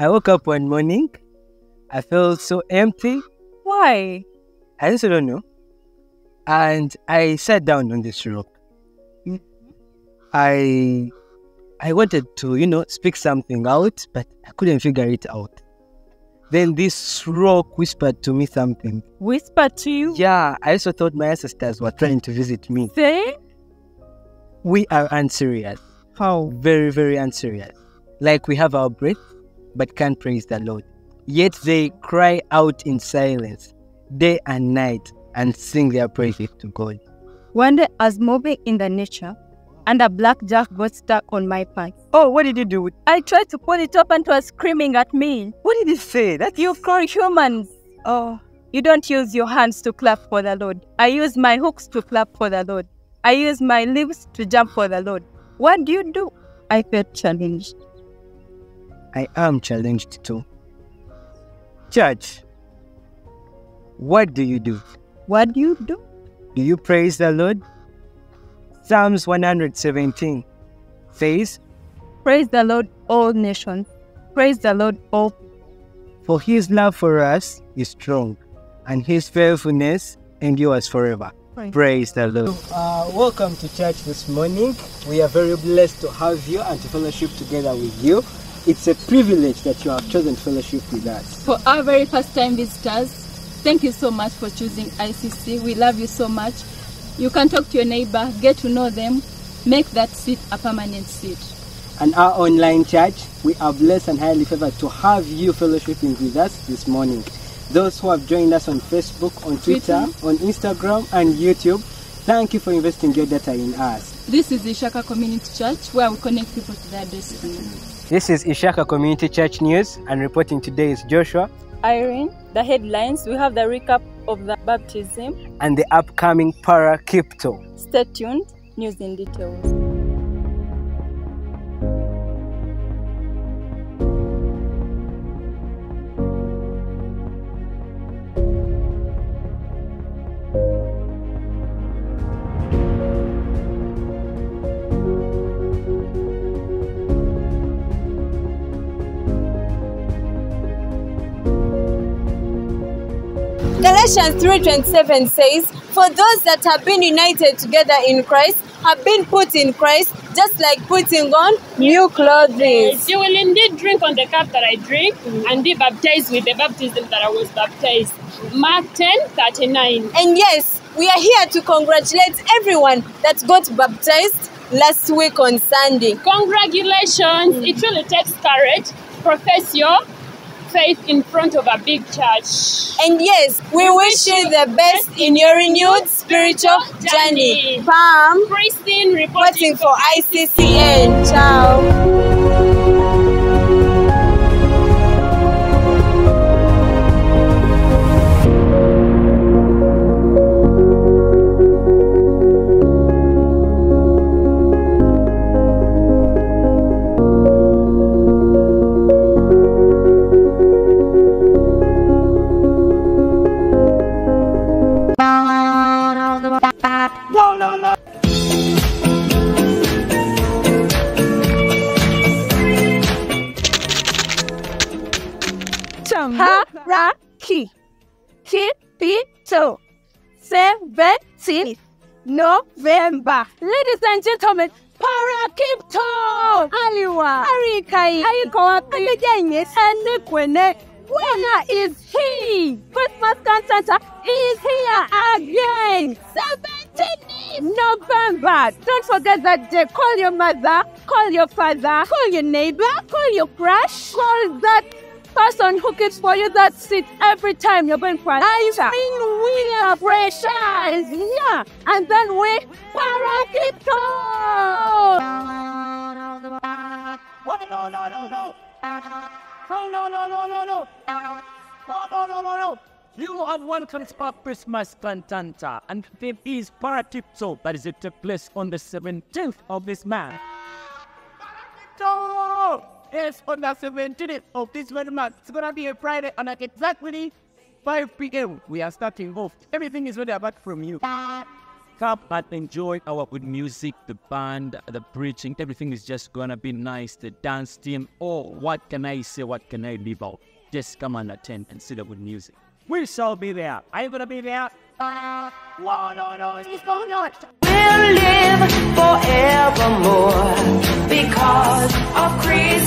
I woke up one morning. I felt so empty. Why? I also don't know. And I sat down on this rock. I I wanted to, you know, speak something out, but I couldn't figure it out. Then this rock whispered to me something. Whispered to you? Yeah, I also thought my ancestors were trying to visit me. Say? We are unserious. How? Very, very unserious. Like we have our breath, but can't praise the Lord. Yet they cry out in silence, day and night, and sing their praises to God. One day I was moving in the nature and a black jack got stuck on my pants. Oh, what did you do? I tried to pull it up and it was screaming at me. What did it say? That You call humans. Oh, you don't use your hands to clap for the Lord. I use my hooks to clap for the Lord. I use my lips to jump for the Lord. What do you do? I felt challenged. I am challenged too. Church, what do you do? What do you do? Do you praise the Lord? Psalms 117 says, Praise the Lord, all nations. Praise the Lord, all For his love for us is strong, and his faithfulness endures forever. Praise. Praise the Lord. Uh, welcome to church this morning. We are very blessed to have you and to fellowship together with you. It's a privilege that you have chosen fellowship with us. For our very first time visitors, thank you so much for choosing ICC. We love you so much. You can talk to your neighbor, get to know them, make that seat a permanent seat. And our online church, we are blessed and highly favored to have you fellowshipping with us this morning. Those who have joined us on Facebook, on Twitter, Twitter. on Instagram, and YouTube, thank you for investing your data in us. This is the Ishaka Community Church where we connect people to their destiny. This is Ishaka Community Church News, and reporting today is Joshua Irene, the headlines, we have the recap of the baptism. and the upcoming Para. Stay tuned, news in details. Galatians 3:27 says, "For those that have been united together in Christ have been put in Christ, just like putting on new clothes." You will indeed drink on the cup that I drink and be baptized with the baptism that I was baptized. Mark 10:39. And yes, we are here to congratulate everyone that got baptized last week on Sunday. Congratulations! It really takes courage. Profess your faith in front of a big church. And yes, we wish you the best in your renewed spiritual journey. Pam, Christine reporting reporting for ICCN. Ciao. Haraki. Kipito. 17th November. Ladies and gentlemen, Parakypto! Aliwa! Arikai! Aiko wapi? Amejenye sende kwene. Bwana is he! Christmas Cantata is here again! 17th November! Don't forget that day. Call your mother, call your father, call your neighbor, call your crush, call that person who keeps for you that seat every time you're going for an I mean, we are precious. Yeah. And then we Parakypto. no, no, no, no. Oh, no, no, no, no, no. Oh, no, no, no, no. You are welcome to our Christmas cantata, and the theme is Paratipso, that is it took place on the 17th of this month. So, yes, on the 17th of this very month, it's gonna be a Friday, and at exactly 5 p.m. we are starting off. Everything is ready apart from you. Come and enjoy our good music, the band, the preaching. Everything is just gonna be nice. The dance team. Oh, what can I say? What can I leave out? Just come and attend and see the good music. We shall be there. Are you gonna be there? Uh, no, no, no, it's going on. will live forevermore because of Christmas Day.